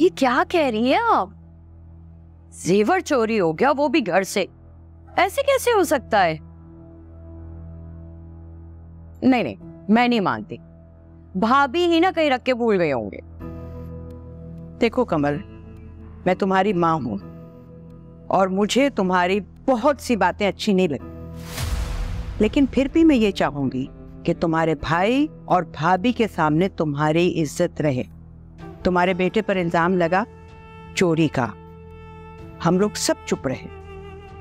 ये क्या कह रही है आप? जेवर चोरी हो गया, वो भी घर से। ऐसे कैसे हो सकता है? नहीं नहीं, मैं नहीं मानती। भाभी ही ना कहीं रख के भूल गए होंगे। देखो कमल, मैं तुम्हारी माँ हूँ, और मुझे तुम्हारी बहुत सी बातें अच्छी नहीं लगती। लेकिन फिर भी मैं ये चाहूँगी कि तुम्हारे भाई और भाभी के सामने तुम्हारी इज़्ज़त रहे। तुम्हारे बेटे पर इल्ज़ाम लगा चोरी का। हम लोग सब चुप रहे।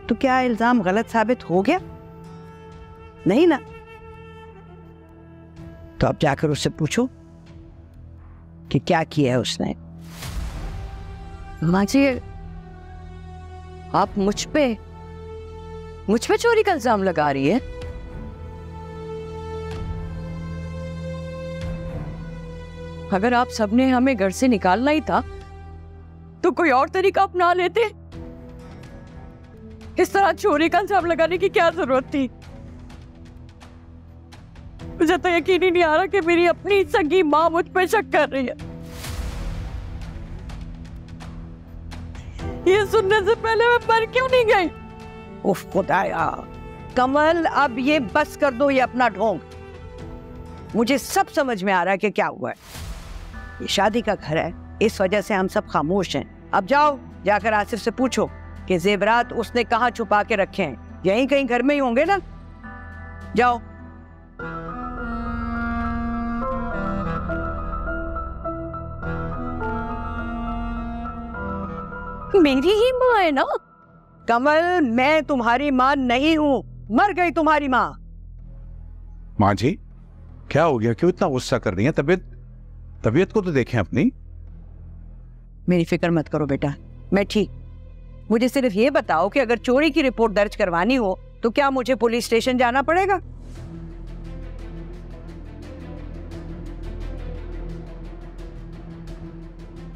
तो क्या इल्ज़ाम गलत साबित हो गया? नहीं ना। तो अब जाकर उससे पूछो कि क्या किया है उसने। माँ जी, आप मुझ पे मुझ पे चोरी का इल्ज़ाम लगा रही है? अगर आप सबने हमें घर से निकालना ही था तो कोई और तरीका अपना लेते। इस तरह चोरी का इल्ज़ाम लगाने की क्या ज़रूरत थी? मुझे तो यकीन ही नहीं आ रहा कि मेरी अपनी सगी माँ मुझ पे शक कर रही है। ये सुनने से पहले मैं मर क्यों नहीं गई? उफ, खुदाया। कमल, अब ये बस कर दो ये अपना ढोंग। मुझे सब समझ में आ रहा है कि क्या हुआ है। ये शादी का घर है। इस वजह से हम सब खामोश हैं। अब जाओ जाकर आसिफ से पूछो कि जेवरात उसने कहाँ छुपा के रखे हैं। यहीं कहीं घर में ही होंगे ना? जाओ। मेरी ही माँ है ना? कमल मैं तुम्हारी माँ नहीं हूँ। मर गई तुम्हारी माँ। माँ जी क्या हो गया? क्यों इतना गुस्सा कर रही है? तबीयत तबीयत को तो देखें अपनी। मेरी फ़िक्र मत करो बेटा। मैं ठीक। मुझे सिर्फ़ ये बताओ कि अगर चोरी की रिपोर्ट दर्ज करवानी हो तो क्या मुझे पुलिस स्टेशन जाना पड़ेगा?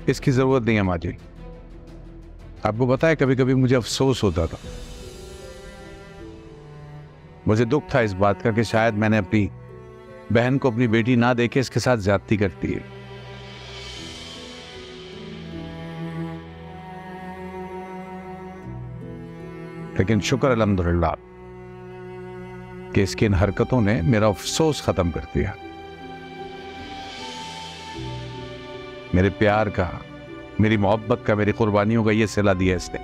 इसकी ज़रूरत नहीं है माजी। आपको पता है कभी कभी मुझे अफसोस होता था। मुझे दुख था इस बात का कि शायद मैंने अपनी बहन को अपनी बेटी ना देके इसके साथ ज्यादती करती है। लेकिन शुक्र अलहमदुल्ला कि इसकी इन हरकतों ने मेरा अफसोस खत्म कर दिया। मेरे प्यार का, मेरी मोहब्बत का, मेरी कुर्बानियों का ये सिला दिया इसने।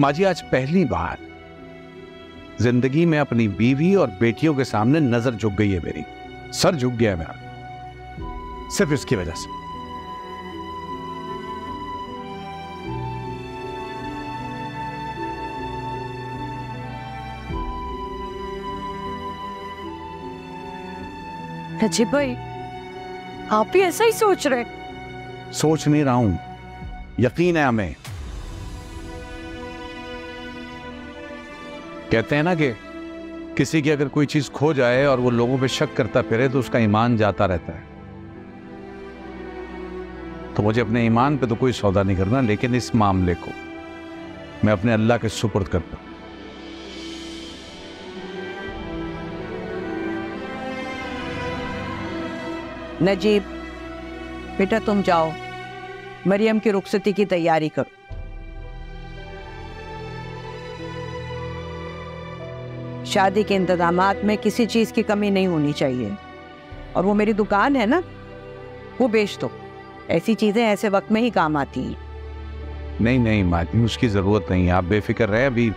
माजी, आज पहली बार ज़िंदगी में अपनी बीवी और बेटियों के सामने नज़र झुक गई है मेरी। सर झुक गया है मेरा, सिर्फ़ इसकी वजह से। अजीब भाई, आप भी ऐसा ही सोच रहे सोच नहीं रहा हूँ। यकीन है हमें। कहते हैं ना कि किसी की अगर कोई चीज़ खो जाए और वो लोगों पे शक करता फिरे तो उसका ईमान जाता रहता है। तो मुझे अपने ईमान पे तो कोई सौदा नहीं करना, लेकिन इस मामले को मैं अपने अल्लाह के सुपुर्द करता हूँ। नजीब, बेटा तुम जाओ। मरियम की रुखसती की तैयारी करो। शादी के इंतज़ाम में किसी चीज़ की कमी नहीं होनी चाहिए। और वो मेरी दुकान है ना? वो बेच दो। ऐसी चीज़ें ऐसे वक्त में ही काम आती हैं। नहीं नहीं माजी उसकी ज़रूरत नहीं आप बेफिक्र रहे, अभी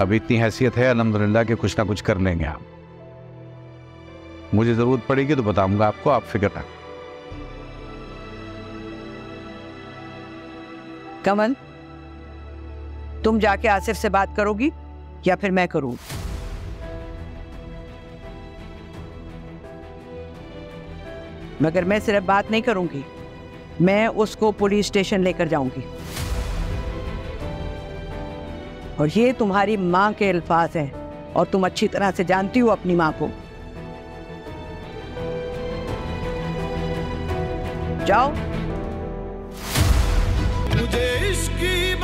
अभी इतनी हैसियत है अलहमदिल्ला कि कुछ ना कुछ कर लेंगे आप। मुझे ज़रूरत पड़ेगी तो बताऊँगा आपको, आप फ़िक्र रखें कमल, तुम जाके आसिफ से बात करोगी या फिर मैं करूँ? मगर मैं सिर्फ़ बात नहीं करूँगी, मैं उसको पुलिस स्टेशन लेकर जाऊँगी। और ये तुम्हारी माँ के अल्फाज हैं, और तुम अच्छी तरह से जानती हो अपनी माँ को। जाओ। मुझे इश्क की